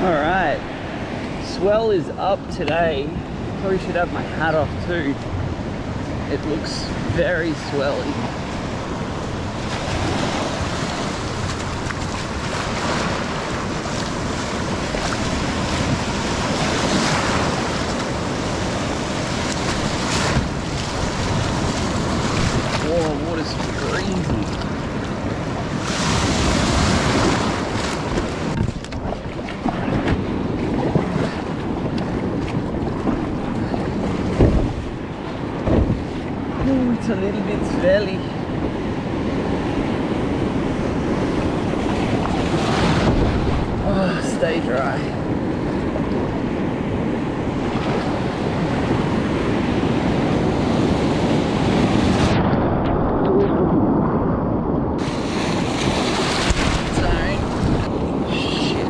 All right, swell is up today. Probably should have my hat off too. It looks very swelly. Whoa, water's crazy. Ooh, it's a little bit swelly. Oh, stay dry. Sorry. Shit.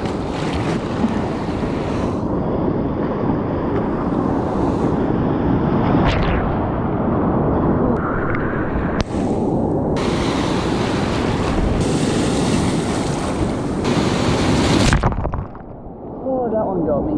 Oh, that one got me.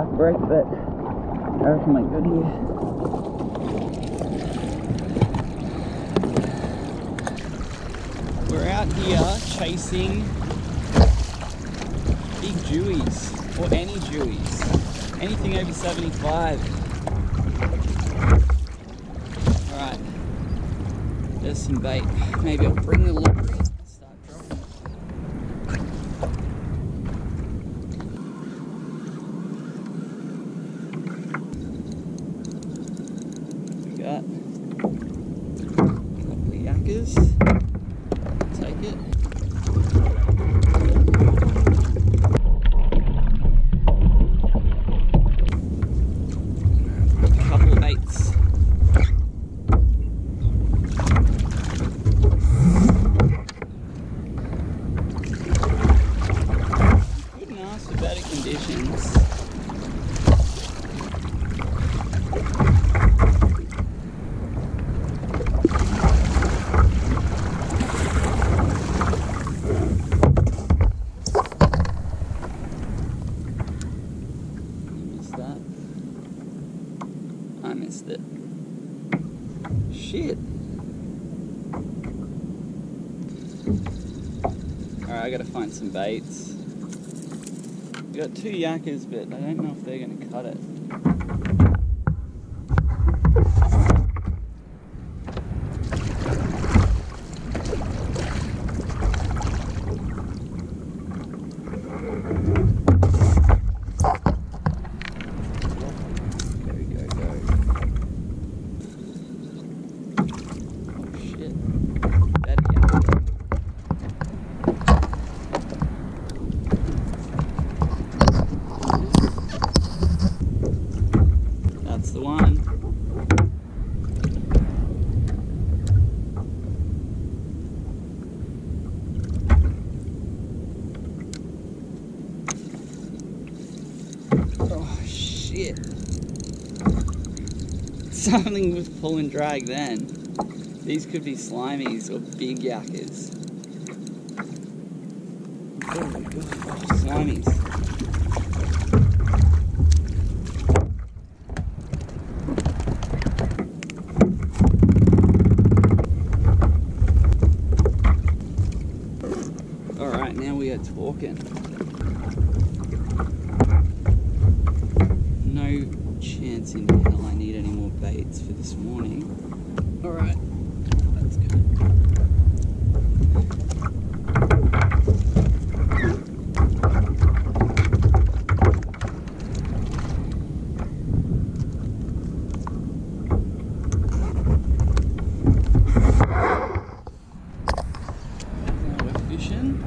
Still a bit of a back break, but I reckon I'm good here. We're out here chasing big Jewies, or any Jewies. Anything over 75. Alright. There's some bait. Maybe I'll bring the lure and start dropping. We got a couple of yakkers. Take it. A couple of baits. Couldn't ask for better conditions. Missed that. I missed it. Shit. I gotta find some baits. We got two yakkers, but I don't know if they're gonna cut it. Go, go, go. Oh shit. Daddy yakker. That's the one. Oh shit. Something was pull and drag then. These could be slimies or big yakkers. Oh my god. Slimies. Alright, now we are talking. No chance in hell I need any more baits for this morning. Alright, let's go. Now we're fishing.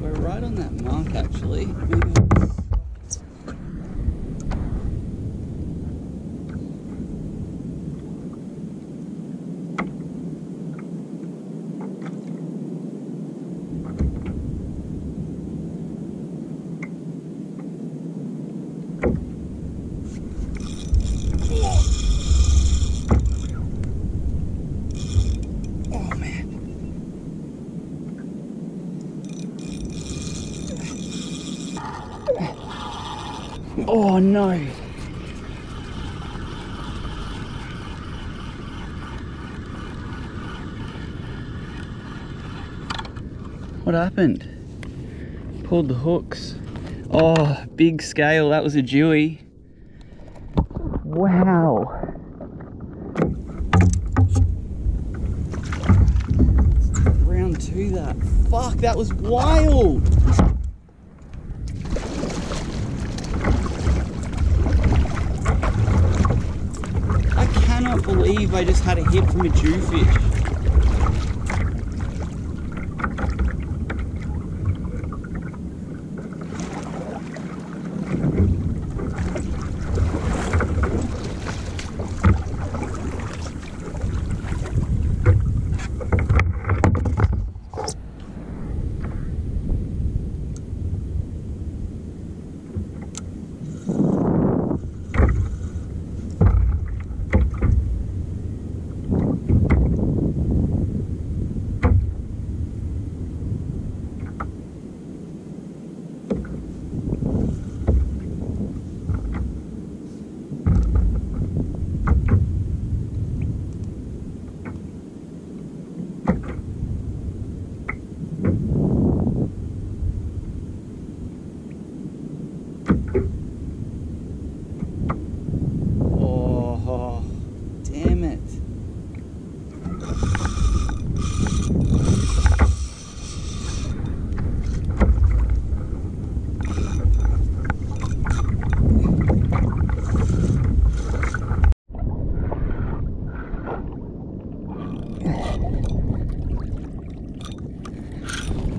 We're right on that mark actually. Maybe Oh no. What happened? Pulled the hooks. Oh, big scale. That was a Jewie. Wow. Round two that. Fuck, that was wild. I just had a hit from a jewfish. Oh, damn it.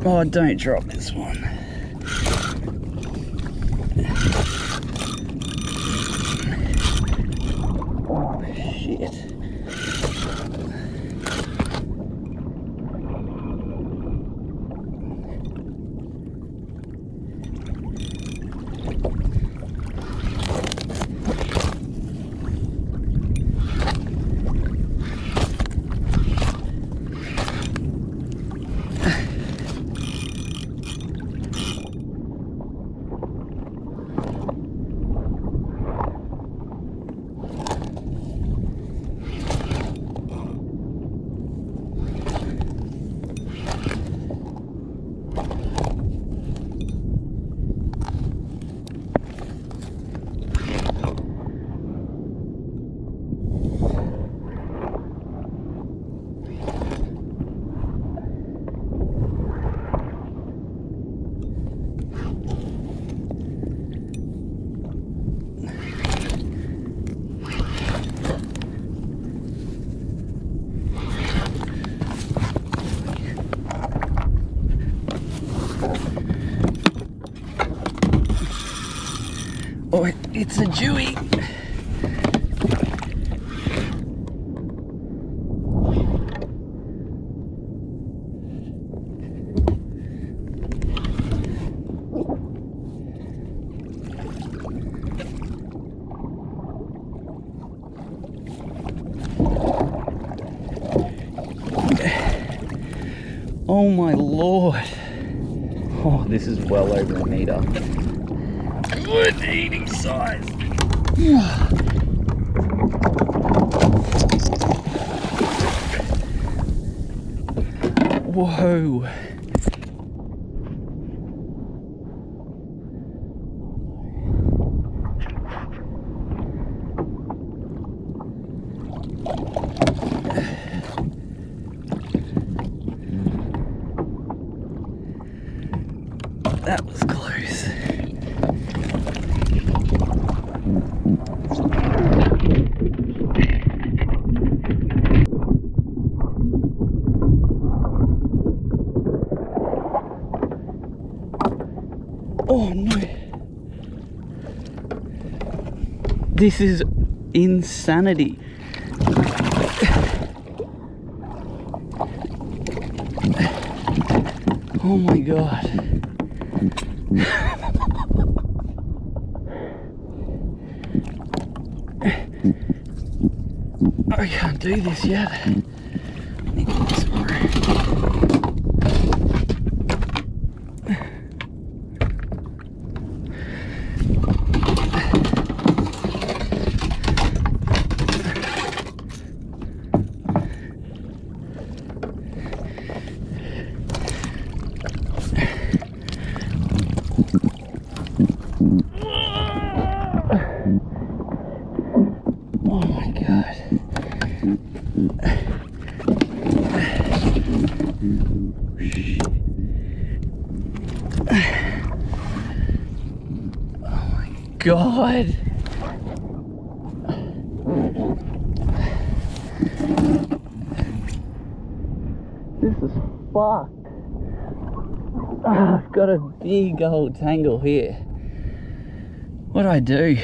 Oh, don't drop this one. Oh, shit. Oh, it- it's a Jewie. Oh my lord. Oh, this is well over a meter. Good eating size. Whoa. That was close. Oh no. This is insanity. Oh my god. I can't do this yet. Oh my god. This is fucked. Ah, I've got a big old tangle here. What do I do?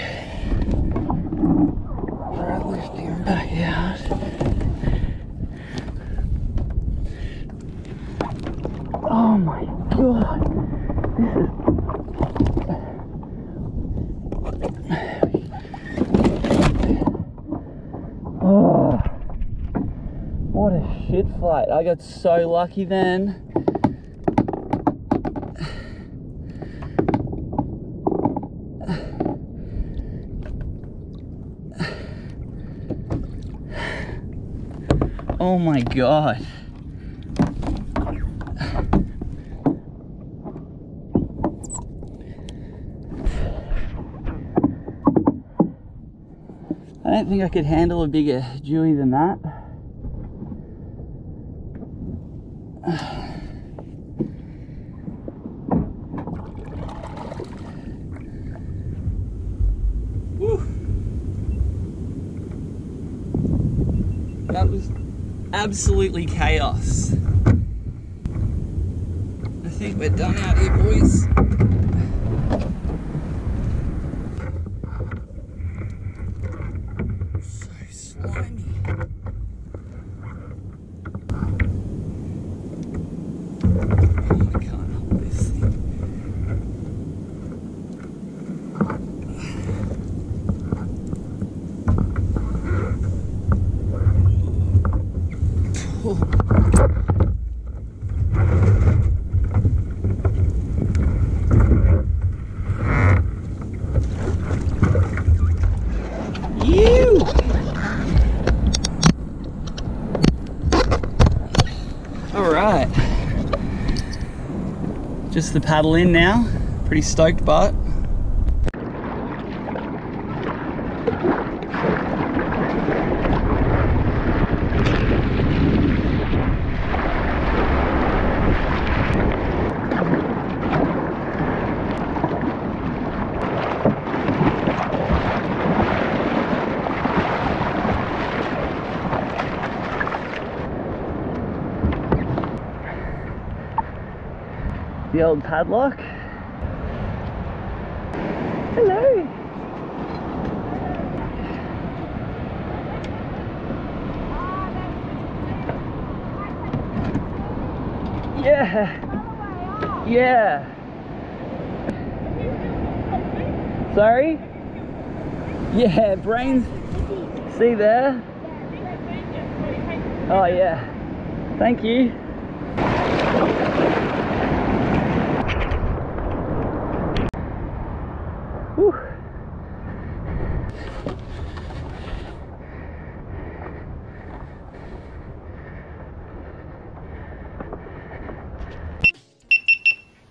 I got so lucky then. Oh my god. I don't think I could handle a bigger Jewie than that. That was absolutely chaos. I think we're done out here, boys. So slimy. Oh, I can't hold this thing. You! All right. Just the paddle in now. Pretty stoked, but the old padlock. Hello. Yeah. Yeah. Sorry? Yeah, brains. See there? Oh yeah. Thank you.